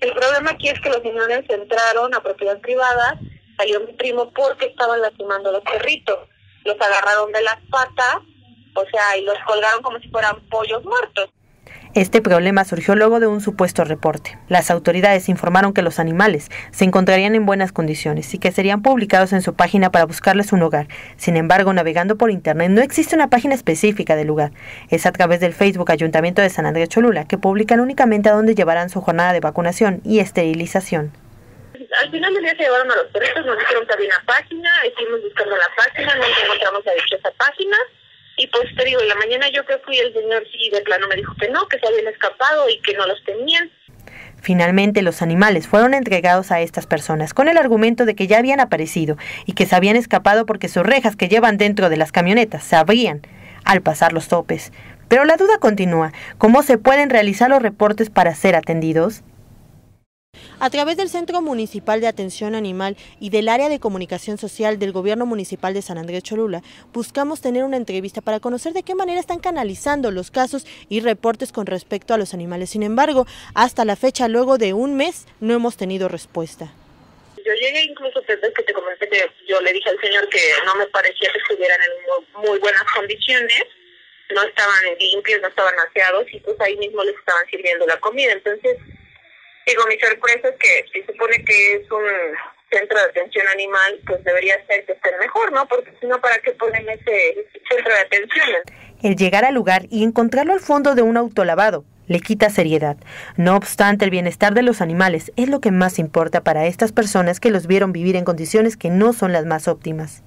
El problema aquí es que los señores entraron a propiedad privada, salió mi primo porque estaban lastimando a los perritos. Los agarraron de las patas, o sea, y los colgaron como si fueran pollos muertos. Este problema surgió luego de un supuesto reporte. Las autoridades informaron que los animales se encontrarían en buenas condiciones y que serían publicados en su página para buscarles un hogar. Sin embargo, navegando por internet no existe una página específica del lugar. Es a través del Facebook Ayuntamiento de San Andrés Cholula que publican únicamente a dónde llevarán su jornada de vacunación y esterilización. Al final del día se llevaron a los perritos, nos dijeron que había una página, estuvimos buscando la página, no encontramos y pues digo, en la mañana yo que fui, el señor sí de plano me dijo que no, que se habían escapado y que no los tenían. Finalmente, los animales fueron entregados a estas personas con el argumento de que ya habían aparecido y que se habían escapado porque sus rejas que llevan dentro de las camionetas se abrían al pasar los topes. Pero la duda continúa, ¿cómo se pueden realizar los reportes para ser atendidos? A través del Centro Municipal de Atención Animal y del Área de Comunicación Social del Gobierno Municipal de San Andrés Cholula, buscamos tener una entrevista para conocer de qué manera están canalizando los casos y reportes con respecto a los animales. Sin embargo, hasta la fecha, luego de un mes, no hemos tenido respuesta. Yo llegué incluso desde que te comenté que yo le dije al señor que no me parecía que estuvieran en muy, buenas condiciones, no estaban limpios, no estaban aseados y pues ahí mismo les estaban sirviendo la comida. Entonces, Digo, mi sorpresa es que si supone que es un centro de atención animal, pues debería ser que esté mejor, ¿no? Porque si no, ¿para qué ponen ese centro de atención? El llegar al lugar y encontrarlo al fondo de un autolavado le quita seriedad. No obstante, el bienestar de los animales es lo que más importa para estas personas que los vieron vivir en condiciones que no son las más óptimas.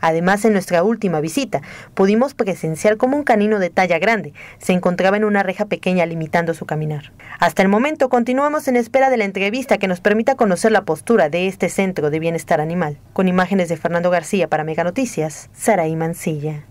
Además, en nuestra última visita, pudimos presenciar cómo un canino de talla grande se encontraba en una reja pequeña limitando su caminar. Hasta el momento continuamos en espera de la entrevista que nos permita conocer la postura de este centro de bienestar animal. Con imágenes de Fernando García para Mega Noticias, Saraí Mancilla.